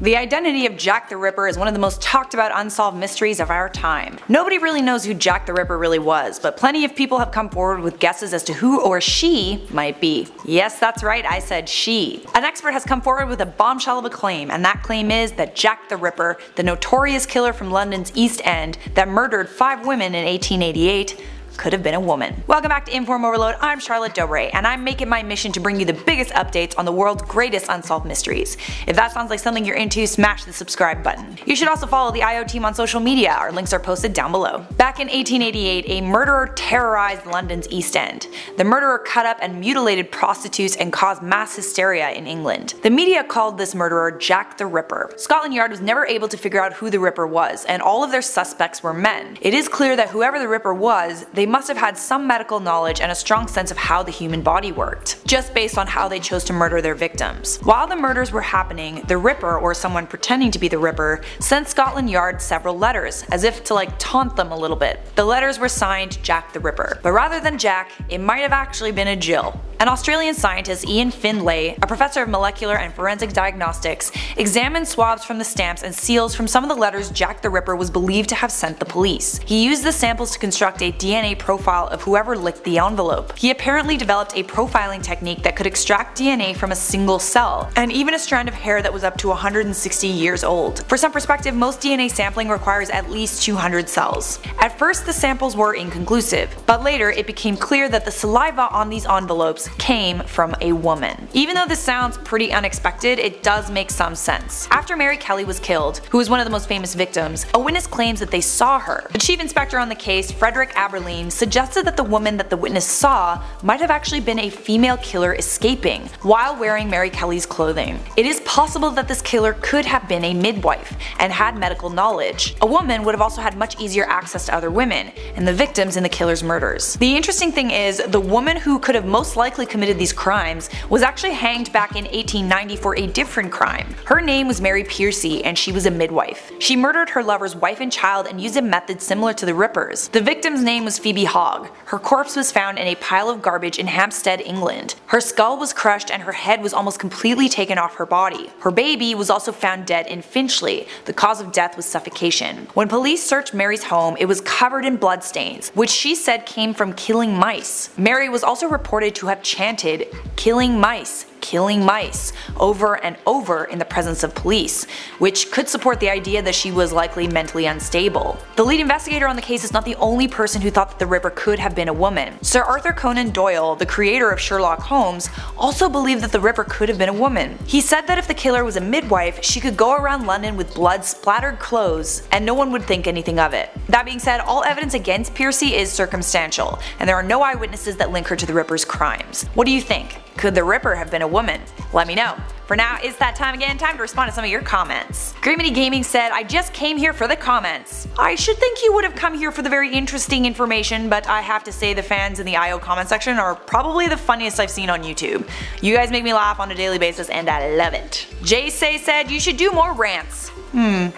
The identity of Jack the Ripper is one of the most talked about unsolved mysteries of our time. Nobody really knows who Jack the Ripper really was, but plenty of people have come forward with guesses as to who or she might be. Yes, that's right, I said she. An expert has come forward with a bombshell of a claim, and that claim is that Jack the Ripper, the notorious killer from London's East End that murdered five women in 1888, could have been a woman. Welcome back to Inform Overload, I'm Charlotte Dobre, and I'm making my mission to bring you the biggest updates on the world's greatest unsolved mysteries. If that sounds like something you're into, smash the subscribe button. You should also follow the IO team on social media, our links are posted down below. Back in 1888, a murderer terrorized London's East End. The murderer cut up and mutilated prostitutes and caused mass hysteria in England. The media called this murderer Jack the Ripper. Scotland Yard was never able to figure out who the Ripper was, and all of their suspects were men. It is clear that whoever the Ripper was, they must have had some medical knowledge and a strong sense of how the human body worked, just based on how they chose to murder their victims. While the murders were happening, the Ripper, or someone pretending to be the Ripper, sent Scotland Yard several letters, as if to like taunt them a little bit. The letters were signed Jack the Ripper, but rather than Jack, it might have actually been a Jill. An Australian scientist, Ian Findlay, a professor of molecular and forensic diagnostics, examined swabs from the stamps and seals from some of the letters Jack the Ripper was believed to have sent the police. He used the samples to construct a DNA profile of whoever licked the envelope. He apparently developed a profiling technique that could extract DNA from a single cell, and even a strand of hair that was up to 160 years old. For some perspective, most DNA sampling requires at least 200 cells. At first the samples were inconclusive, but later it became clear that the saliva on these envelopes came from a woman. Even though this sounds pretty unexpected, it does make some sense. After Mary Kelly was killed, who was one of the most famous victims, a witness claims that they saw her. The chief inspector on the case, Frederick Abberline, suggested that the woman that the witness saw might have actually been a female killer escaping while wearing Mary Kelly's clothing. It is possible that this killer could have been a midwife and had medical knowledge. A woman would have also had much easier access to other women and the victims in the killer's murders. The interesting thing is, the woman who could have most likely committed these crimes was actually hanged back in 1890 for a different crime. Her name was Mary Pearcey and she was a midwife. She murdered her lover's wife and child and used a method similar to the Rippers. The victim's name was Phoebe Hogg. Her corpse was found in a pile of garbage in Hampstead, England. Her skull was crushed and her head was almost completely taken off her body. Her baby was also found dead in Finchley. The cause of death was suffocation. When police searched Mary's home, it was covered in bloodstains, which she said came from killing mice. Mary was also reported to have chanted, killing mice, killing mice over and over in the presence of police, which could support the idea that she was likely mentally unstable. The lead investigator on the case is not the only person who thought that the Ripper could have been a woman. Sir Arthur Conan Doyle, the creator of Sherlock Holmes, also believed that the Ripper could have been a woman. He said that if the killer was a midwife, she could go around London with blood splattered clothes and no one would think anything of it. That being said, all evidence against Pearcey is circumstantial, and there are no eyewitnesses that link her to the Ripper's crimes. What do you think? Could the Ripper have been a woman? Let me know. For now, it's that time again, time to respond to some of your comments. Greymany Gaming said, I just came here for the comments. I should think you would have come here for the very interesting information, but I have to say the fans in the IO comment section are probably the funniest I've seen on YouTube. You guys make me laugh on a daily basis and I love it. Jay Say said, you should do more rants. Hmm,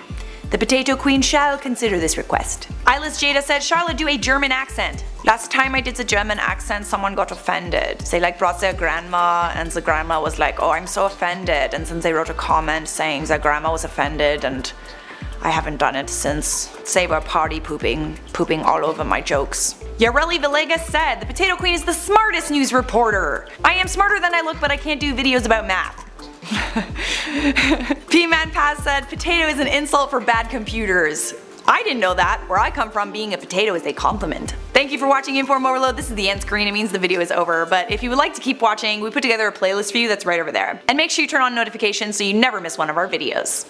the Potato Queen shall consider this request. Eyeless Jada said, Charlotte do a German accent. Last time I did the German accent, someone got offended. They like brought their grandma and the grandma was like, oh I'm so offended. And then they wrote a comment saying their grandma was offended and I haven't done it since. They were party pooping, pooping all over my jokes. Yareli Villegas said, the Potato Queen is the smartest news reporter. I am smarter than I look but I can't do videos about math. P-Man Pass said, potato is an insult for bad computers. I didn't know that. Where I come from, being a potato is a compliment. Thank you for watching Inform Overload. This is the end screen. It means the video is over. But if you would like to keep watching, we put together a playlist for you that's right over there. And make sure you turn on notifications so you never miss one of our videos.